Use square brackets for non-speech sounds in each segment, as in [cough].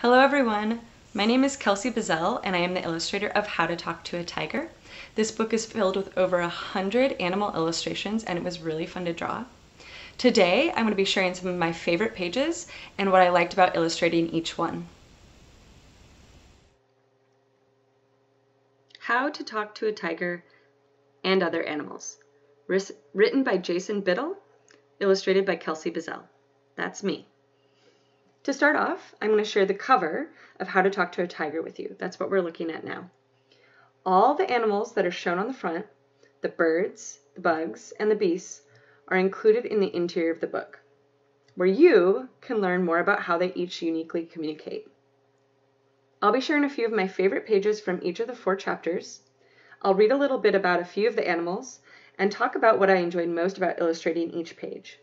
Hello everyone! My name is Kelsey Buzzell and I am the illustrator of How to Talk to a Tiger. This book is filled with over a hundred animal illustrations and it was really fun to draw. Today I'm going to be sharing some of my favorite pages and what I liked about illustrating each one. How to Talk to a Tiger and Other Animals. Written by Jason Biddle, illustrated by Kelsey Buzzell. That's me. To start off, I'm going to share the cover of How to Talk to a Tiger with you. That's what we're looking at now. All the animals that are shown on the front, the birds, the bugs, and the beasts, are included in the interior of the book, where you can learn more about how they each uniquely communicate. I'll be sharing a few of my favorite pages from each of the four chapters. I'll read a little bit about a few of the animals and talk about what I enjoyed most about illustrating each page.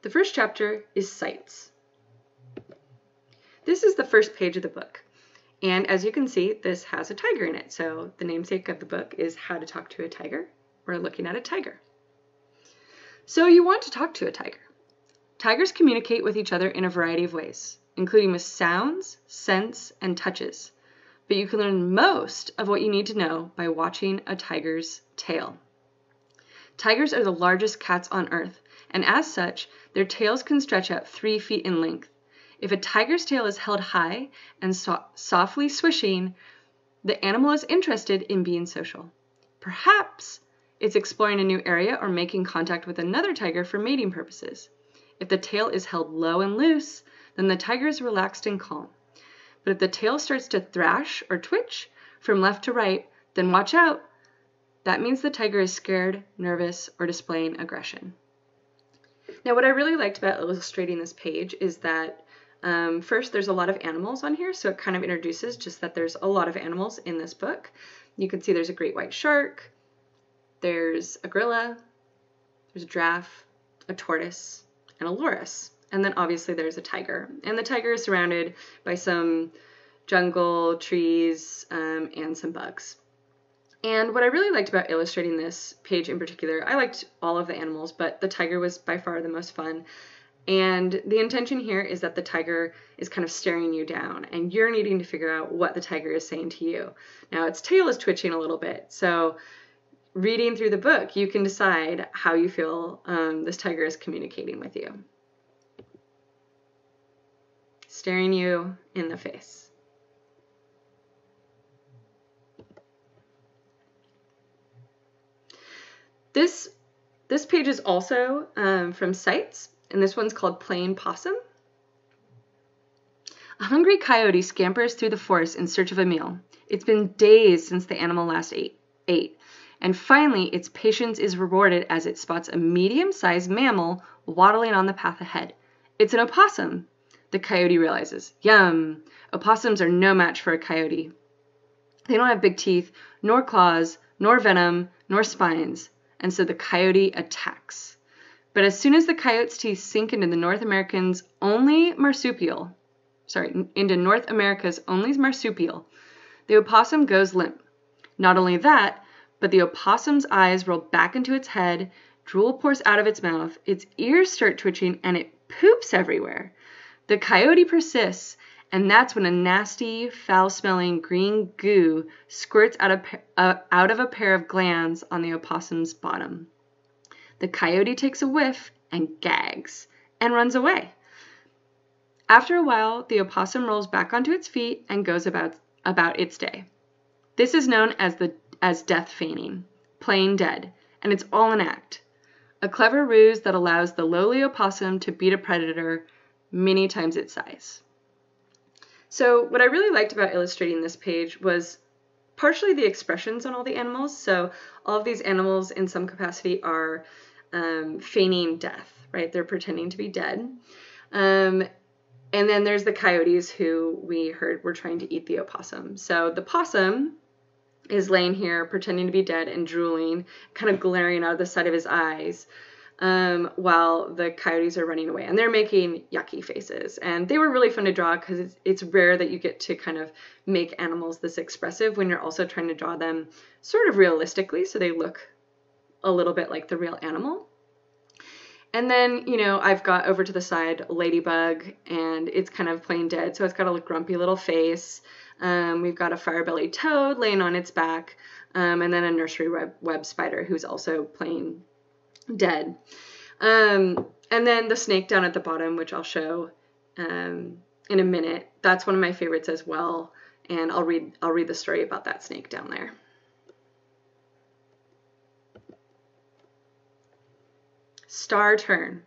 The first chapter is Sights. This is the first page of the book. And as you can see, this has a tiger in it. So the namesake of the book is How to Talk to a Tiger. We're looking at a tiger. So you want to talk to a tiger. Tigers communicate with each other in a variety of ways, including with sounds, scents, and touches. But you can learn most of what you need to know by watching a tiger's tail. Tigers are the largest cats on earth, and as such, their tails can stretch out three feet in length. If a tiger's tail is held high and so softly swishing, the animal is interested in being social. Perhaps it's exploring a new area or making contact with another tiger for mating purposes. If the tail is held low and loose, then the tiger is relaxed and calm. But if the tail starts to thrash or twitch from left to right, then watch out. That means the tiger is scared, nervous, or displaying aggression. Now, what I really liked about illustrating this page is that um, first, there's a lot of animals on here, so it kind of introduces just that there's a lot of animals in this book. You can see there's a great white shark, there's a gorilla, there's a giraffe, a tortoise, and a loris. And then obviously there's a tiger. And the tiger is surrounded by some jungle, trees, um, and some bugs. And what I really liked about illustrating this page in particular, I liked all of the animals, but the tiger was by far the most fun. And the intention here is that the tiger is kind of staring you down and you're needing to figure out what the tiger is saying to you. Now, its tail is twitching a little bit. So, reading through the book, you can decide how you feel um, this tiger is communicating with you. Staring you in the face. This, this page is also um, from Sights, and this one's called Plain Possum. A hungry coyote scampers through the forest in search of a meal. It's been days since the animal last ate, ate, and finally its patience is rewarded as it spots a medium-sized mammal waddling on the path ahead. It's an opossum, the coyote realizes. Yum! Opossums are no match for a coyote. They don't have big teeth, nor claws, nor venom, nor spines and so the coyote attacks. But as soon as the coyote's teeth sink into the North American's only marsupial, sorry, into North America's only marsupial, the opossum goes limp. Not only that, but the opossum's eyes roll back into its head, drool pours out of its mouth, its ears start twitching, and it poops everywhere. The coyote persists and that's when a nasty, foul-smelling green goo squirts out of, uh, out of a pair of glands on the opossum's bottom. The coyote takes a whiff and gags and runs away. After a while, the opossum rolls back onto its feet and goes about, about its day. This is known as, the, as death feigning, playing dead, and it's all an act. A clever ruse that allows the lowly opossum to beat a predator many times its size. So what I really liked about illustrating this page was partially the expressions on all the animals. So all of these animals in some capacity are um, feigning death, right? They're pretending to be dead. Um, and then there's the coyotes who we heard were trying to eat the opossum. So the possum is laying here pretending to be dead and drooling, kind of glaring out of the side of his eyes um, while the coyotes are running away. And they're making yucky faces. And they were really fun to draw because it's, it's rare that you get to kind of make animals this expressive when you're also trying to draw them sort of realistically so they look a little bit like the real animal. And then, you know, I've got over to the side Ladybug, and it's kind of plain dead, so it's got a grumpy little face. Um, we've got a fire-bellied toad laying on its back, um, and then a nursery web, web, spider who's also playing dead. Um, and then the snake down at the bottom, which I'll show um, in a minute. That's one of my favorites as well, and I'll read I'll read the story about that snake down there. Star turn.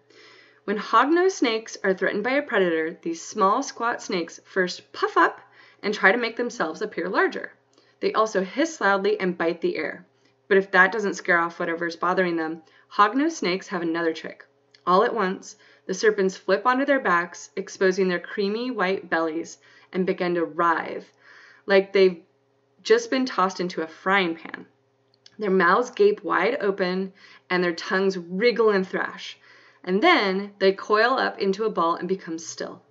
When hognose snakes are threatened by a predator, these small, squat snakes first puff up and try to make themselves appear larger. They also hiss loudly and bite the air. But if that doesn't scare off whatever is bothering them, hognose snakes have another trick. All at once, the serpents flip onto their backs, exposing their creamy white bellies, and begin to writhe, like they've just been tossed into a frying pan. Their mouths gape wide open, and their tongues wriggle and thrash. And then they coil up into a ball and become still.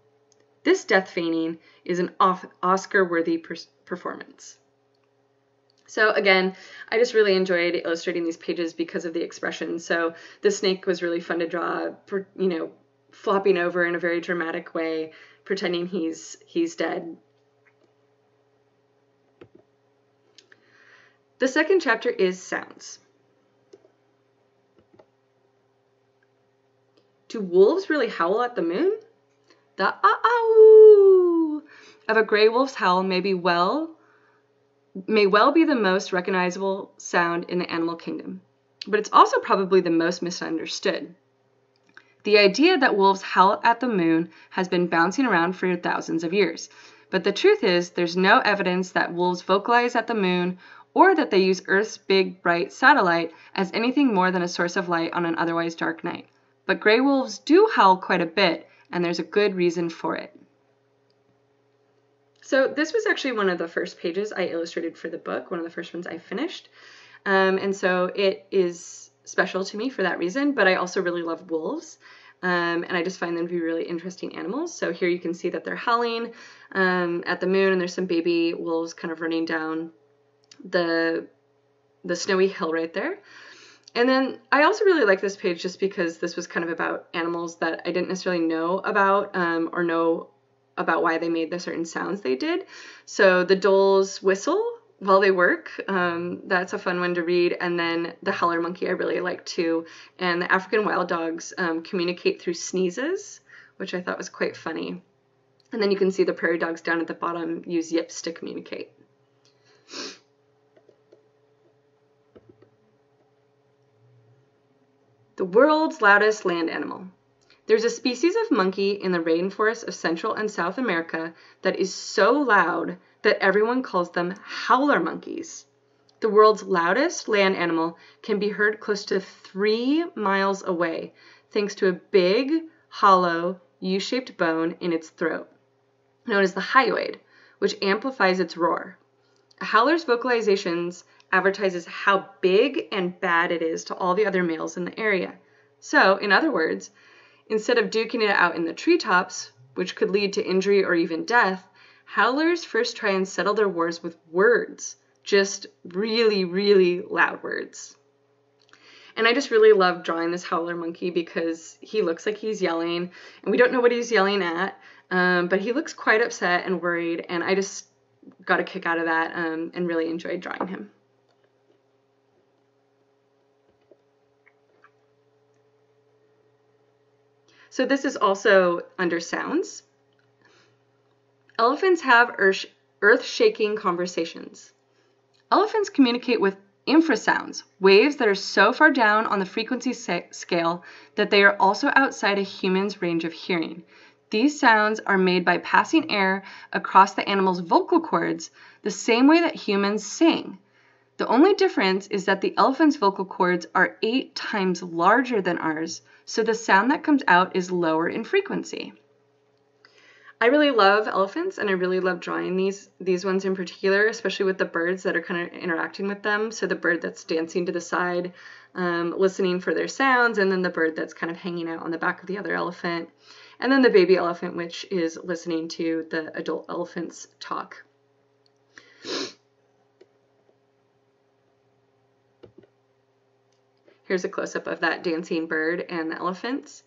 This death feigning is an Oscar worthy per performance. So again, I just really enjoyed illustrating these pages because of the expression. So the snake was really fun to draw, you know, flopping over in a very dramatic way, pretending he's he's dead. The second chapter is sounds. Do wolves really howl at the moon? The ah ah of a gray wolf's howl may be well may well be the most recognizable sound in the animal kingdom, but it's also probably the most misunderstood. The idea that wolves howl at the moon has been bouncing around for thousands of years, but the truth is there's no evidence that wolves vocalize at the moon or that they use Earth's big, bright satellite as anything more than a source of light on an otherwise dark night. But gray wolves do howl quite a bit, and there's a good reason for it. So this was actually one of the first pages I illustrated for the book, one of the first ones I finished. Um, and so it is special to me for that reason, but I also really love wolves. Um, and I just find them to be really interesting animals. So here you can see that they're howling um, at the moon, and there's some baby wolves kind of running down the the snowy hill right there. And then I also really like this page just because this was kind of about animals that I didn't necessarily know about um, or know about why they made the certain sounds they did. So the dholes whistle while they work. Um, that's a fun one to read. And then the howler monkey I really like too. And the African wild dogs um, communicate through sneezes, which I thought was quite funny. And then you can see the prairie dogs down at the bottom use yips to communicate. The world's loudest land animal. There's a species of monkey in the rainforests of Central and South America that is so loud that everyone calls them howler monkeys. The world's loudest land animal can be heard close to three miles away thanks to a big, hollow, U-shaped bone in its throat, known as the hyoid, which amplifies its roar. A howler's vocalizations advertises how big and bad it is to all the other males in the area. So, in other words, instead of duking it out in the treetops, which could lead to injury or even death, howlers first try and settle their wars with words, just really, really loud words. And I just really love drawing this howler monkey because he looks like he's yelling, and we don't know what he's yelling at, um, but he looks quite upset and worried, and I just got a kick out of that um, and really enjoyed drawing him. So this is also under sounds. Elephants have earth-shaking conversations. Elephants communicate with infrasounds, waves that are so far down on the frequency scale that they are also outside a human's range of hearing. These sounds are made by passing air across the animal's vocal cords the same way that humans sing. The only difference is that the elephant's vocal cords are eight times larger than ours, so the sound that comes out is lower in frequency. I really love elephants and I really love drawing these these ones in particular, especially with the birds that are kind of interacting with them. So the bird that's dancing to the side, um, listening for their sounds, and then the bird that's kind of hanging out on the back of the other elephant, and then the baby elephant, which is listening to the adult elephants talk. Here's a close-up of that dancing bird and the elephants.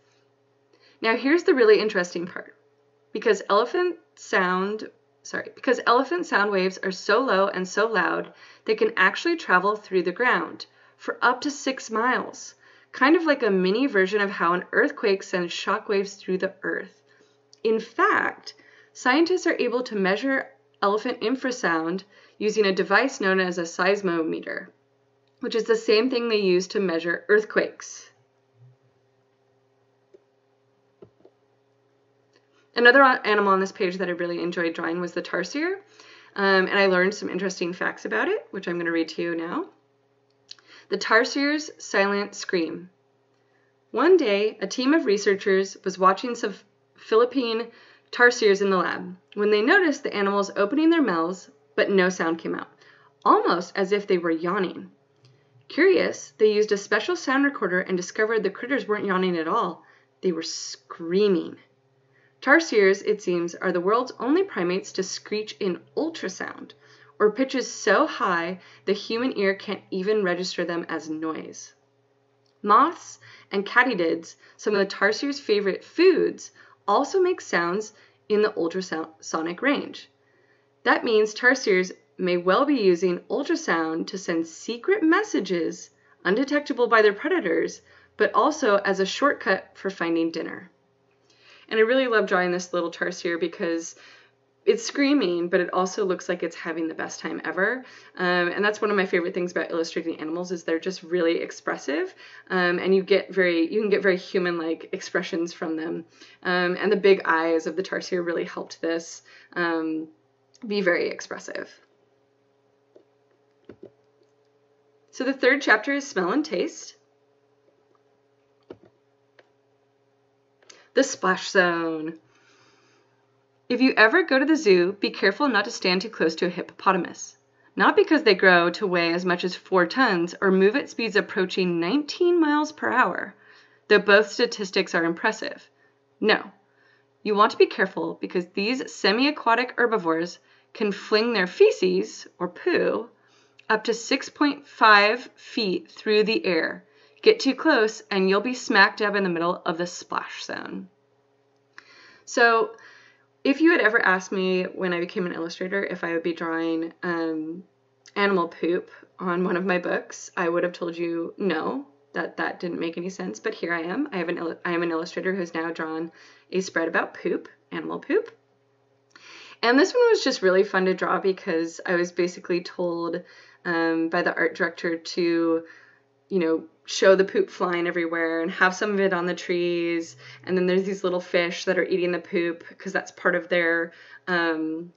Now here's the really interesting part. Because elephant sound, sorry, because elephant sound waves are so low and so loud, they can actually travel through the ground for up to six miles, kind of like a mini version of how an earthquake sends shock waves through the earth. In fact, scientists are able to measure elephant infrasound using a device known as a seismometer which is the same thing they use to measure earthquakes. Another animal on this page that I really enjoyed drawing was the tarsier, um, and I learned some interesting facts about it, which I'm going to read to you now. The tarsier's silent scream. One day, a team of researchers was watching some Philippine tarsiers in the lab when they noticed the animals opening their mouths, but no sound came out, almost as if they were yawning. Curious, they used a special sound recorder and discovered the critters weren't yawning at all. They were screaming. Tarsiers, it seems, are the world's only primates to screech in ultrasound, or pitches so high the human ear can't even register them as noise. Moths and katydids, some of the tarsiers' favorite foods, also make sounds in the ultrasonic range. That means tarsiers may well be using ultrasound to send secret messages undetectable by their predators, but also as a shortcut for finding dinner. And I really love drawing this little tarsier because it's screaming, but it also looks like it's having the best time ever. Um, and that's one of my favorite things about illustrating animals is they're just really expressive, um, and you get very you can get very human-like expressions from them. Um, and the big eyes of the tarsier really helped this um, be very expressive. So the third chapter is smell and taste. The splash zone. If you ever go to the zoo, be careful not to stand too close to a hippopotamus. Not because they grow to weigh as much as 4 tons or move at speeds approaching 19 miles per hour, though both statistics are impressive. No. You want to be careful because these semi aquatic herbivores can fling their feces, or poo, up to 6.5 feet through the air. Get too close and you'll be smack dab in the middle of the splash zone. So if you had ever asked me when I became an illustrator if I would be drawing um, animal poop on one of my books, I would have told you no, that that didn't make any sense. But here I am. I have an I am an illustrator who's now drawn a spread about poop, animal poop. And this one was just really fun to draw because I was basically told um, by the art director to, you know, show the poop flying everywhere and have some of it on the trees. And then there's these little fish that are eating the poop because that's part of their um,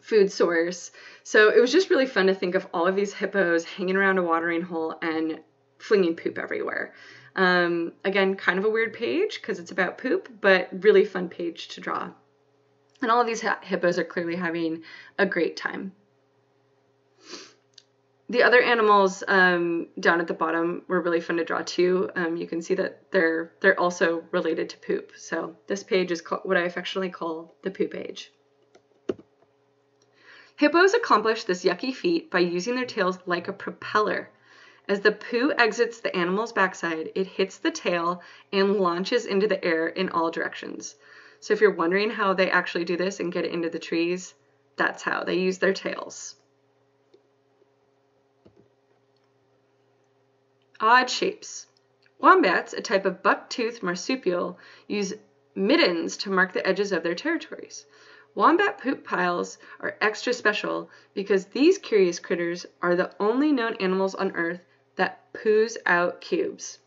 food source. So it was just really fun to think of all of these hippos hanging around a watering hole and flinging poop everywhere. Um, again, kind of a weird page because it's about poop, but really fun page to draw. And all of these hippos are clearly having a great time. The other animals um, down at the bottom were really fun to draw too. Um, you can see that they're they're also related to poop. So this page is what I affectionately call the poop page. Hippos accomplish this yucky feat by using their tails like a propeller. As the poo exits the animal's backside, it hits the tail and launches into the air in all directions. So if you're wondering how they actually do this and get it into the trees, that's how. They use their tails. Odd shapes. Wombats, a type of buck-toothed marsupial, use middens to mark the edges of their territories. Wombat poop piles are extra special because these curious critters are the only known animals on Earth that poos out cubes.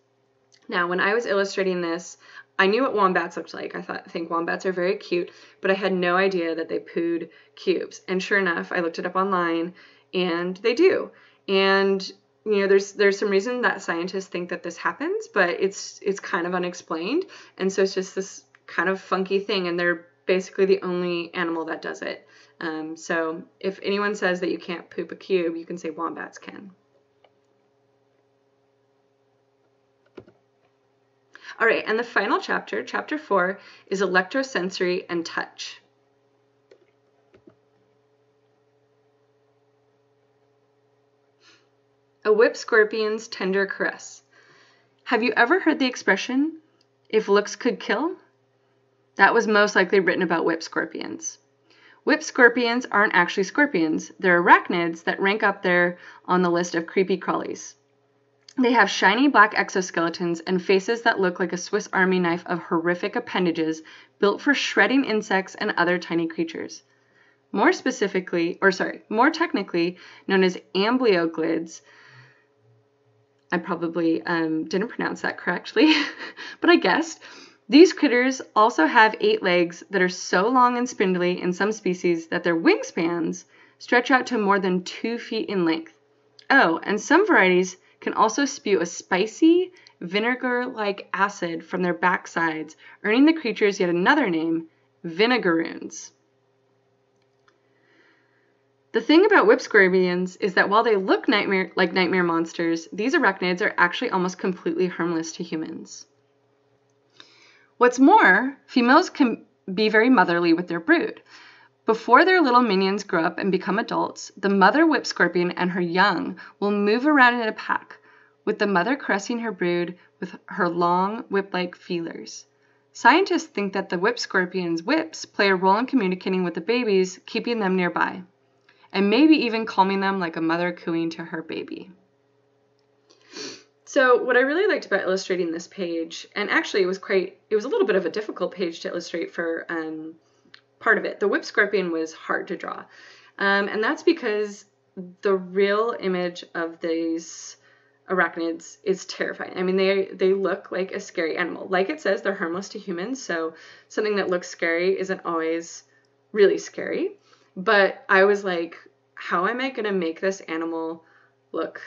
Now, when I was illustrating this, I knew what wombats looked like. I thought, I think wombats are very cute, but I had no idea that they pooed cubes. And sure enough, I looked it up online, and they do. And you know there's there's some reason that scientists think that this happens but it's it's kind of unexplained. And so it's just this kind of funky thing and they're basically the only animal that does it. Um, so if anyone says that you can't poop a cube you can say wombats can. All right and the final chapter chapter four is electrosensory and touch A whip scorpion's tender caress. Have you ever heard the expression, if looks could kill? That was most likely written about whip scorpions. Whip scorpions aren't actually scorpions, they're arachnids that rank up there on the list of creepy crawlies. They have shiny black exoskeletons and faces that look like a Swiss Army knife of horrific appendages built for shredding insects and other tiny creatures. More specifically, or sorry, more technically known as amblyoglyphs. I probably um, didn't pronounce that correctly, [laughs] but I guessed. These critters also have eight legs that are so long and spindly in some species that their wingspans stretch out to more than two feet in length. Oh, and some varieties can also spew a spicy, vinegar like acid from their backsides, earning the creatures yet another name, vinegaroons. The thing about whip scorpions is that while they look nightmare like nightmare monsters, these arachnids are actually almost completely harmless to humans. What's more, females can be very motherly with their brood. Before their little minions grow up and become adults, the mother whip scorpion and her young will move around in a pack, with the mother caressing her brood with her long whip like feelers. Scientists think that the whip scorpion's whips play a role in communicating with the babies, keeping them nearby, and maybe even calming them like a mother cooing to her baby. So what I really liked about illustrating this page, and actually it was quite, it was a little bit of a difficult page to illustrate for um, part of it. The whip scorpion was hard to draw. Um, and that's because the real image of these arachnids is terrifying. I mean, they they look like a scary animal. Like it says, they're harmless to humans, so something that looks scary isn't always really scary. But I was like, how am I going to make this animal look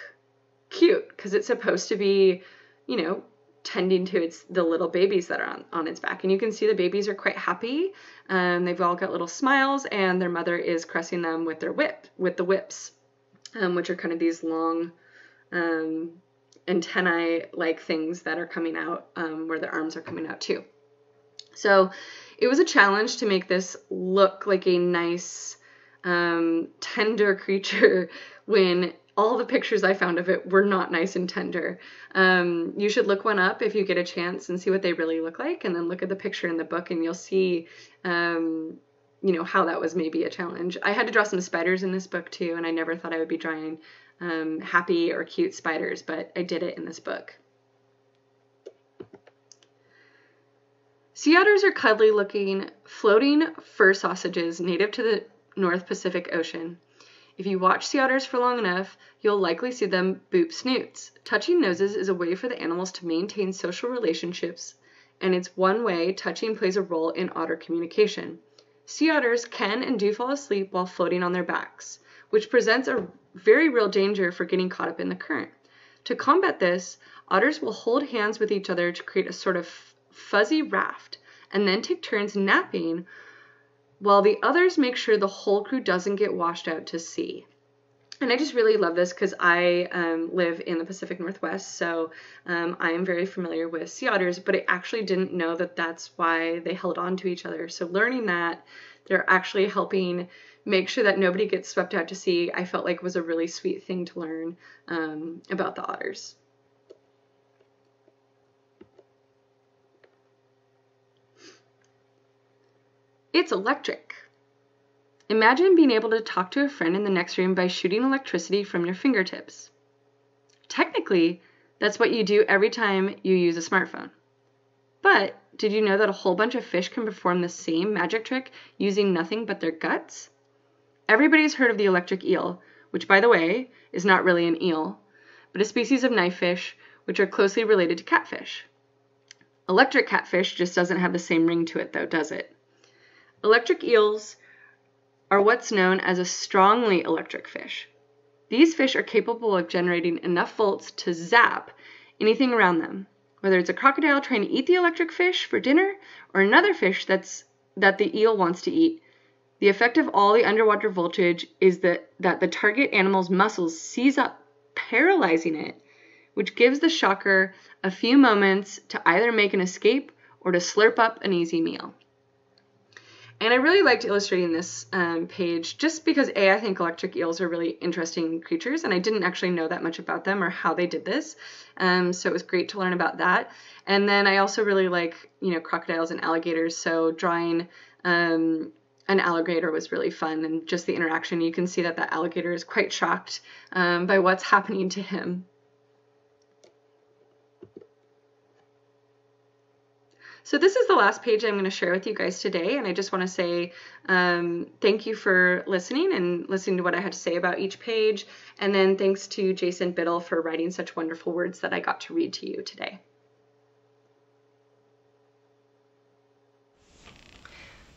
cute? Because it's supposed to be, you know, tending to its the little babies that are on, on its back and you can see the babies are quite happy um, they've all got little smiles and their mother is caressing them with their whip with the whips um, which are kind of these long um, antennae like things that are coming out um, where their arms are coming out too so it was a challenge to make this look like a nice um, tender creature [laughs] when all the pictures I found of it were not nice and tender. Um, you should look one up if you get a chance and see what they really look like, and then look at the picture in the book, and you'll see, um, you know, how that was maybe a challenge. I had to draw some spiders in this book too, and I never thought I would be drawing um, happy or cute spiders, but I did it in this book. Sea otters are cuddly looking, floating fur sausages native to the North Pacific Ocean. If you watch sea otters for long enough, you'll likely see them boop snoots. Touching noses is a way for the animals to maintain social relationships, and it's one way touching plays a role in otter communication. Sea otters can and do fall asleep while floating on their backs, which presents a very real danger for getting caught up in the current. To combat this, otters will hold hands with each other to create a sort of fuzzy raft and then take turns napping while the others make sure the whole crew doesn't get washed out to sea. And I just really love this because I um, live in the Pacific Northwest, so um, I am very familiar with sea otters, but I actually didn't know that that's why they held on to each other. So learning that they're actually helping make sure that nobody gets swept out to sea, I felt like was a really sweet thing to learn um, about the otters. It's electric. Imagine being able to talk to a friend in the next room by shooting electricity from your fingertips. Technically, that's what you do every time you use a smartphone. But did you know that a whole bunch of fish can perform the same magic trick using nothing but their guts? Everybody's heard of the electric eel, which, by the way, is not really an eel, but a species of knifefish which are closely related to catfish. Electric catfish just doesn't have the same ring to it, though, does it? Electric eels are what's known as a strongly electric fish. These fish are capable of generating enough volts to zap anything around them, whether it's a crocodile trying to eat the electric fish for dinner or another fish that's that the eel wants to eat. The effect of all the underwater voltage is that, that the target animal's muscles seize up, paralyzing it, which gives the shocker a few moments to either make an escape or to slurp up an easy meal. And I really liked illustrating this um, page just because A, I think electric eels are really interesting creatures, and I didn't actually know that much about them or how they did this. Um, so it was great to learn about that. And then I also really like, you know, crocodiles and alligators, so drawing um, an alligator was really fun and just the interaction. You can see that the alligator is quite shocked um, by what's happening to him. So this is the last page I'm going to share with you guys today, and I just want to say um, thank you for listening and listening to what I had to say about each page, and then thanks to Jason Biddle for writing such wonderful words that I got to read to you today.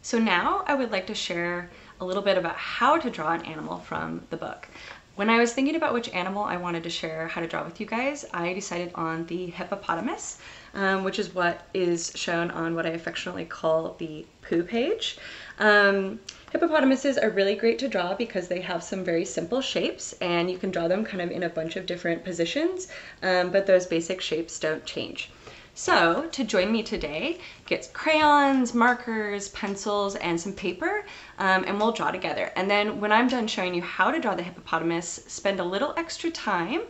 So now I would like to share a little bit about how to draw an animal from the book. When I was thinking about which animal I wanted to share how to draw with you guys, I decided on the hippopotamus, um, which is what is shown on what I affectionately call the poo page. Um, hippopotamuses are really great to draw because they have some very simple shapes and you can draw them kind of in a bunch of different positions, um, but those basic shapes don't change. So to join me today, get crayons, markers, pencils, and some paper, um, and we'll draw together. And then when I'm done showing you how to draw the hippopotamus, spend a little extra time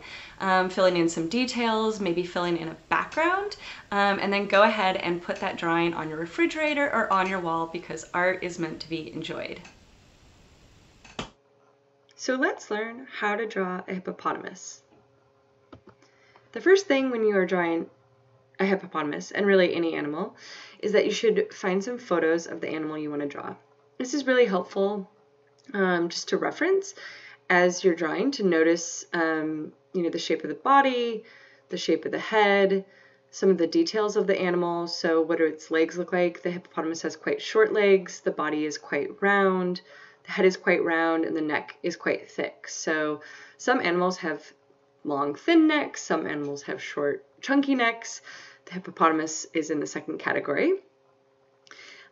um, filling in some details, maybe filling in a background, um, and then go ahead and put that drawing on your refrigerator or on your wall because art is meant to be enjoyed. So let's learn how to draw a hippopotamus. The first thing when you are drawing a hippopotamus, and really any animal, is that you should find some photos of the animal you want to draw. This is really helpful um, just to reference as you're drawing to notice um, you know the shape of the body, the shape of the head, some of the details of the animal. So what do its legs look like? The hippopotamus has quite short legs, the body is quite round, the head is quite round, and the neck is quite thick. So some animals have long, thin necks, some animals have short, chunky necks. The hippopotamus is in the second category.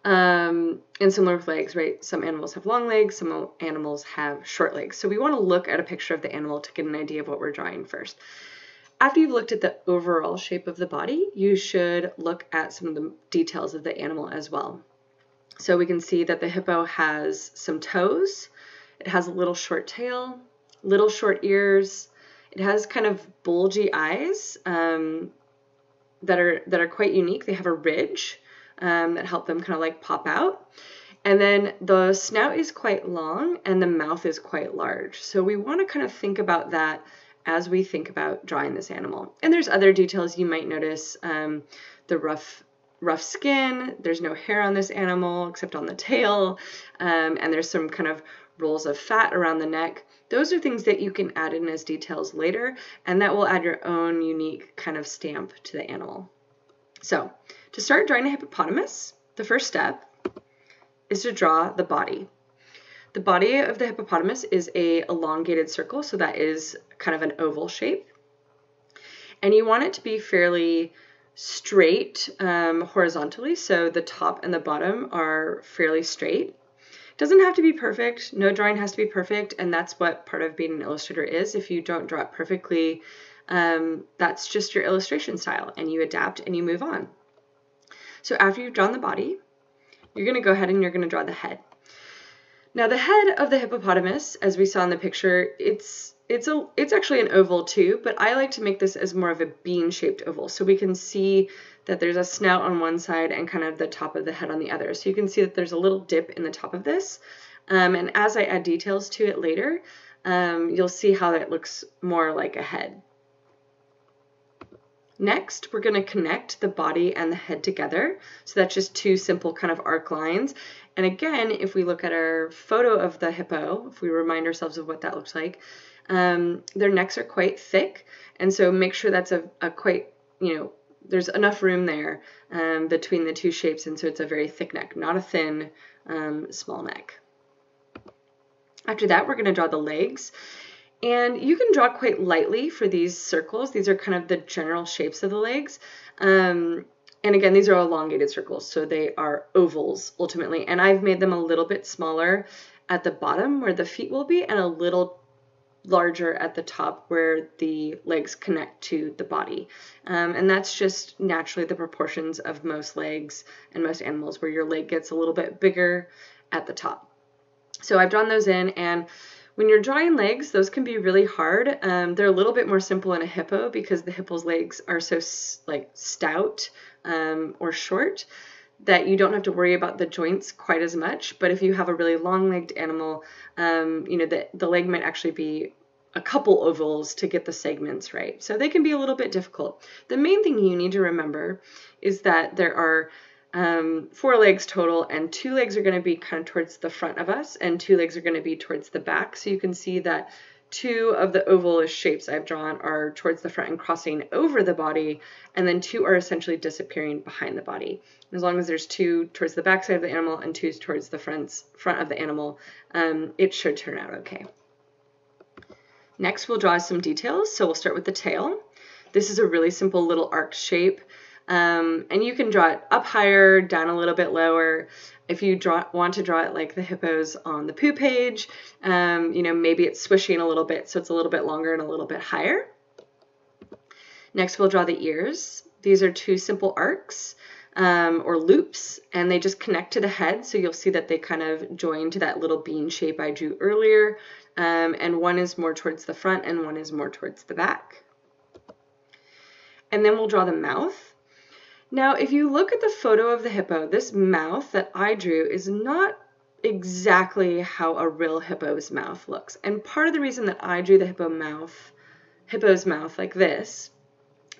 Um, and similar with legs, right? Some animals have long legs, some animals have short legs. So we want to look at a picture of the animal to get an idea of what we're drawing first. After you've looked at the overall shape of the body, you should look at some of the details of the animal as well. So we can see that the hippo has some toes, it has a little short tail, little short ears, it has kind of bulgy eyes um, that are that are quite unique. They have a ridge um, that help them kind of like pop out. And then the snout is quite long and the mouth is quite large. So we want to kind of think about that as we think about drawing this animal. And there's other details you might notice. Um, the rough rough skin, there's no hair on this animal except on the tail, um, and there's some kind of rolls of fat around the neck. Those are things that you can add in as details later, and that will add your own unique kind of stamp to the animal. So to start drawing a hippopotamus, the first step is to draw the body. The body of the hippopotamus is a elongated circle, so that is kind of an oval shape. And you want it to be fairly straight um, horizontally, so the top and the bottom are fairly straight doesn't have to be perfect. No drawing has to be perfect, and that's what part of being an illustrator is. If you don't draw it perfectly, um, that's just your illustration style, and you adapt and you move on. So after you've drawn the body, you're going to go ahead and you're going to draw the head. Now the head of the hippopotamus, as we saw in the picture, it's it's a it's actually an oval too, but I like to make this as more of a bean-shaped oval, so we can see that there's a snout on one side and kind of the top of the head on the other. So you can see that there's a little dip in the top of this. Um, and as I add details to it later, um, you'll see how it looks more like a head. Next, we're going to connect the body and the head together. So that's just two simple kind of arc lines. And again, if we look at our photo of the hippo, if we remind ourselves of what that looks like, um, their necks are quite thick. And so make sure that's a, a quite, you know, there's enough room there um, between the two shapes, and so it's a very thick neck, not a thin, um, small neck. After that, we're going to draw the legs. And you can draw quite lightly for these circles. These are kind of the general shapes of the legs. Um, and again, these are elongated circles, so they are ovals ultimately. And I've made them a little bit smaller at the bottom where the feet will be and a little larger at the top where the legs connect to the body. Um, and that's just naturally the proportions of most legs and most animals where your leg gets a little bit bigger at the top. So I've drawn those in and when you're drawing legs, those can be really hard. Um, they're a little bit more simple in a hippo because the hippo's legs are so like stout um, or short that you don't have to worry about the joints quite as much. But if you have a really long-legged animal, um, you know, the, the leg might actually be a couple ovals to get the segments right. So they can be a little bit difficult. The main thing you need to remember is that there are um, four legs total and two legs are going to be kind of towards the front of us and two legs are going to be towards the back. So you can see that two of the oval shapes I've drawn are towards the front and crossing over the body, and then two are essentially disappearing behind the body. As long as there's two towards the back side of the animal and two towards the front, front of the animal, um, it should turn out okay. Next, we'll draw some details. So we'll start with the tail. This is a really simple little arc shape. Um, and you can draw it up higher, down a little bit lower. If you draw, want to draw it like the hippos on the poo page, um, you know, maybe it's swishing a little bit, so it's a little bit longer and a little bit higher. Next, we'll draw the ears. These are two simple arcs um, or loops, and they just connect to the head. So you'll see that they kind of join to that little bean shape I drew earlier. Um, and one is more towards the front and one is more towards the back. And then we'll draw the mouth. Now, if you look at the photo of the hippo, this mouth that I drew is not exactly how a real hippo's mouth looks. And part of the reason that I drew the hippo mouth, hippo's mouth like this,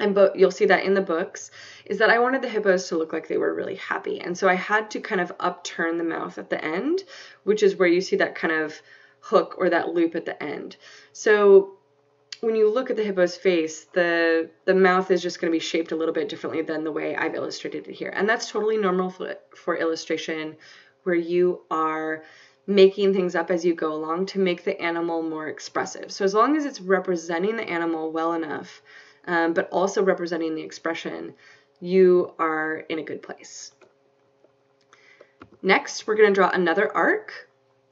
and but you'll see that in the books, is that I wanted the hippos to look like they were really happy. And so I had to kind of upturn the mouth at the end, which is where you see that kind of hook or that loop at the end. So when you look at the hippo's face, the the mouth is just going to be shaped a little bit differently than the way I've illustrated it here. And that's totally normal for, for illustration where you are making things up as you go along to make the animal more expressive. So as long as it's representing the animal well enough, um, but also representing the expression, you are in a good place. Next, we're going to draw another arc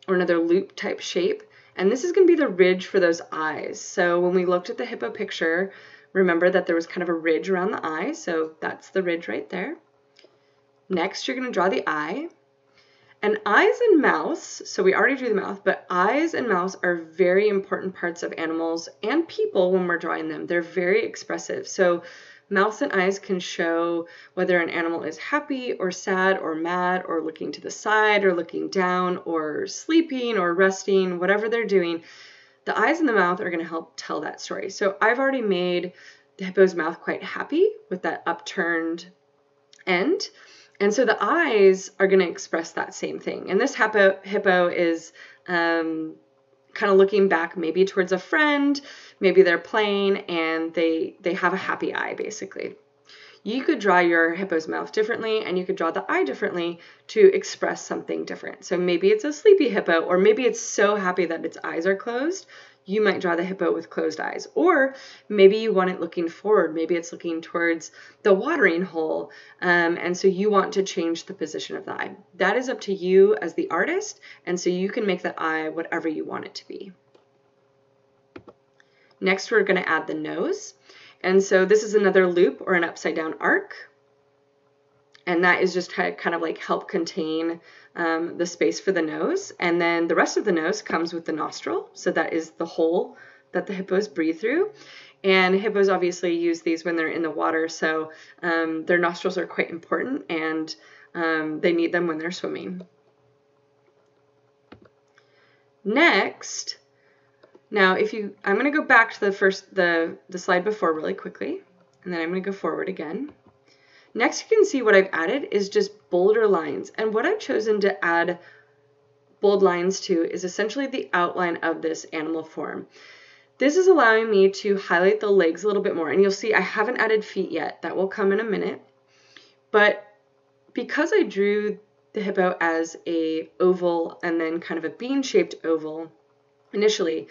or another loop type shape. And this is going to be the ridge for those eyes. So when we looked at the hippo picture, remember that there was kind of a ridge around the eye. So that's the ridge right there. Next, you're going to draw the eye. And eyes and mouths, so we already drew the mouth, but eyes and mouths are very important parts of animals and people when we're drawing them. They're very expressive. So Mouths and eyes can show whether an animal is happy or sad or mad or looking to the side or looking down or sleeping or resting, whatever they're doing. The eyes and the mouth are going to help tell that story. So I've already made the hippo's mouth quite happy with that upturned end. And so the eyes are going to express that same thing. And this hippo, hippo is um, kind of looking back maybe towards a friend, maybe they're playing and they they have a happy eye basically. You could draw your hippo's mouth differently and you could draw the eye differently to express something different. So maybe it's a sleepy hippo or maybe it's so happy that its eyes are closed you might draw the hippo with closed eyes. Or maybe you want it looking forward. Maybe it's looking towards the watering hole. Um, and so you want to change the position of the eye. That is up to you as the artist. And so you can make that eye whatever you want it to be. Next, we're going to add the nose. And so this is another loop or an upside down arc. And that is just to kind of like help contain um, the space for the nose. And then the rest of the nose comes with the nostril. So that is the hole that the hippos breathe through. And hippos obviously use these when they're in the water, so um, their nostrils are quite important and um, they need them when they're swimming. Next, now if you, I'm going to go back to the first, the, the slide before really quickly, and then I'm going to go forward again. Next, you can see what I've added is just bolder lines. And what I've chosen to add bold lines to is essentially the outline of this animal form. This is allowing me to highlight the legs a little bit more. And you'll see I haven't added feet yet. That will come in a minute. But because I drew the hippo as a oval and then kind of a bean-shaped oval initially,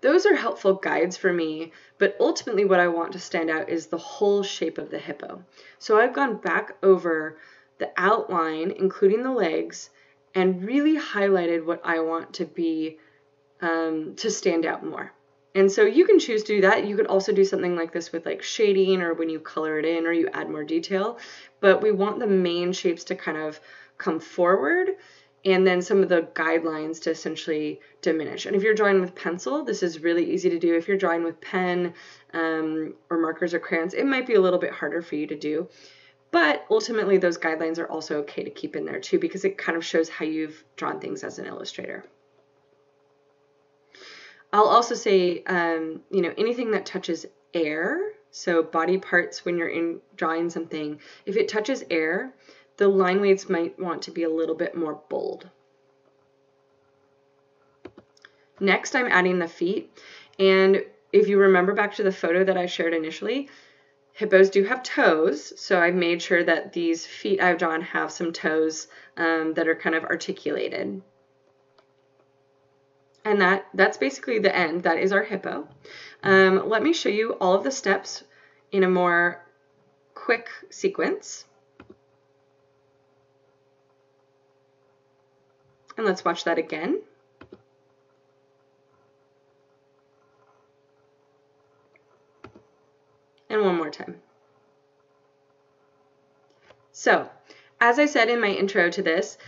those are helpful guides for me, but ultimately what I want to stand out is the whole shape of the hippo. So I've gone back over the outline, including the legs, and really highlighted what I want to be, um, to stand out more. And so you can choose to do that. You could also do something like this with like shading or when you color it in or you add more detail. But we want the main shapes to kind of come forward and then some of the guidelines to essentially diminish. And if you're drawing with pencil, this is really easy to do. If you're drawing with pen um, or markers or crayons, it might be a little bit harder for you to do. But ultimately, those guidelines are also okay to keep in there too because it kind of shows how you've drawn things as an illustrator. I'll also say, um, you know, anything that touches air, so body parts when you're in drawing something, if it touches air, the line weights might want to be a little bit more bold. Next, I'm adding the feet. And if you remember back to the photo that I shared initially, hippos do have toes. So I've made sure that these feet I've drawn have some toes um, that are kind of articulated. And that, that's basically the end. That is our hippo. Um, let me show you all of the steps in a more quick sequence. And let's watch that again. And one more time. So, as I said in my intro to this,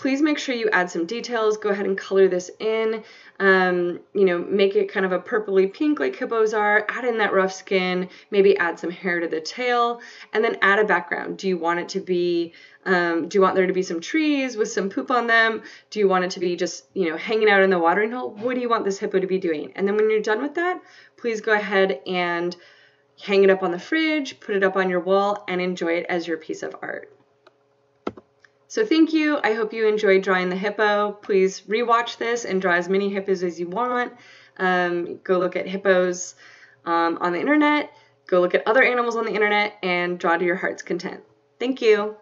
please make sure you add some details. Go ahead and color this in. Um, you know, make it kind of a purpley pink like hippos are. Add in that rough skin. Maybe add some hair to the tail. And then add a background. Do you want it to be, um, do you want there to be some trees with some poop on them? Do you want it to be just, you know, hanging out in the watering hole? What do you want this hippo to be doing? And then when you're done with that, please go ahead and hang it up on the fridge, put it up on your wall, and enjoy it as your piece of art. So thank you. I hope you enjoyed drawing the hippo. Please rewatch this and draw as many hippos as you want. Um, go look at hippos um, on the internet. Go look at other animals on the internet and draw to your heart's content. Thank you.